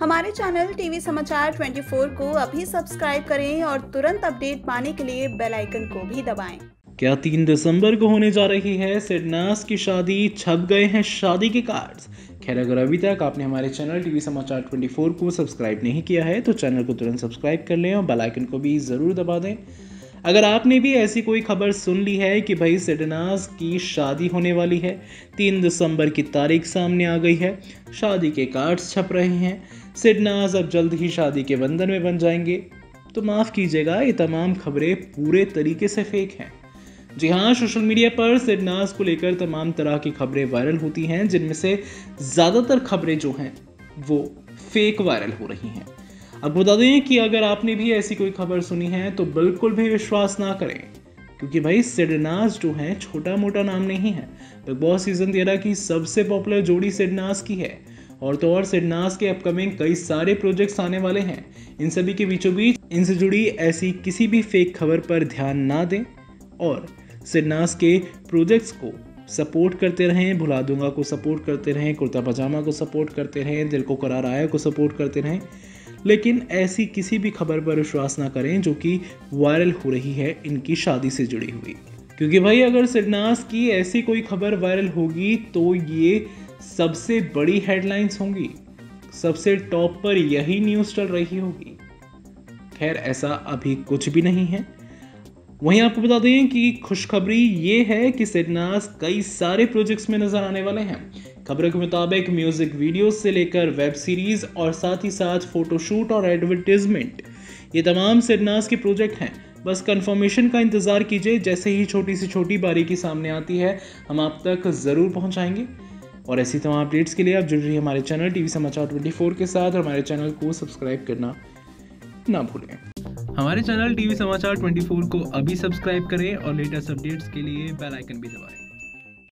हमारे channel TV समाचार 24 को अभी सब्सक्राइब करें और तुरंत अपडेट पाने के लिए बेल आइकन को भी दबाएँ। क्या तीन दिसंबर को होने जा रही है? सिडनास की शादी छप गए हैं शादी के कार्ड्स खैर, अगर अभी तक आपने हमारे चैनल टीवी समाचार 24 को सब्सक्राइब नहीं किया है तो चैनल को तुरंत सब्सक्राइब कर लें और बेल आइकन को भी ज़रूर दबा दें। अगर आपने भी ऐसी कोई खबर सुन ली है कि भाई सिडनास की शादी होने वाली है, तीन दिसंबर की तारीख सामने आ गई है, शादी के कार्ड्स छप रहे हैं सिडनास अब जल्द ही शादी के बंधन में बन जाएँगे तो माफ़ कीजिएगा, ये तमाम खबरें पूरे तरीके से फेक हैं। जी हाँ सोशल मीडिया पर सिडनास को लेकर तमाम तरह की खबरें वायरल होती हैं, जिनमें से ज़्यादातर खबरें जो हैं, वो फेक वायरल हो रही हैं। अब बता दें कि अगर आपने भी ऐसी कोई खबर सुनी है तो बिल्कुल भी विश्वास ना करें। क्योंकि भाई सिडनास जो है छोटा मोटा नाम नहीं है। बिग बॉस सीज़न तेरह की सबसे पॉपुलर जोड़ी सिडनास की है। और तो और सिडनास के अपकमिंग कई सारे प्रोजेक्ट्स आने वाले हैं। इन सभी के बीचों बीच इनसे जुड़ी ऐसी किसी भी फेक खबर पर ध्यान ना दें। और सिडनास के प्रोजेक्ट्स को सपोर्ट करते रहें भुला दूँगा को सपोर्ट करते रहें कुर्ता पजामा को सपोर्ट करते रहें, दिल को करार आया को सपोर्ट करते रहें। लेकिन ऐसी किसी भी खबर पर विश्वास ना करें जो कि वायरल हो रही है इनकी शादी से जुड़ी हुई। क्योंकि भाई, अगर सिरनास की ऐसी कोई खबर वायरल होगी तो ये सबसे बड़ी हेडलाइंस होंगी। सबसे टॉप पर यही न्यूज़ चल रही होगी। खैर, ऐसा अभी कुछ भी नहीं है। वहीं आपको बता दें कि खुशखबरी ये है कि सिडनास कई सारे प्रोजेक्ट्स में नज़र आने वाले हैं। खबरों के मुताबिक म्यूज़िक वीडियोस से लेकर वेब सीरीज़ और साथ ही साथ फोटोशूट और एडवर्टीजमेंट ये तमाम सिडनास के प्रोजेक्ट हैं। बस कंफर्मेशन का इंतज़ार कीजिए, जैसे ही छोटी सी छोटी बारीकी सामने आती है, हम आप तक ज़रूर पहुंचाएँगे। और ऐसी तमाम अपडेट्स के लिए आप जुड़ रही हमारे चैनल टीवी समाचार 24 के साथ और हमारे चैनल को सब्सक्राइब करना ना भूलें। हमारे चैनल टीवी समाचार 24 को अभी सब्सक्राइब करें और लेटेस्ट अपडेट्स के लिए बेल आइकन भी दबाएँ।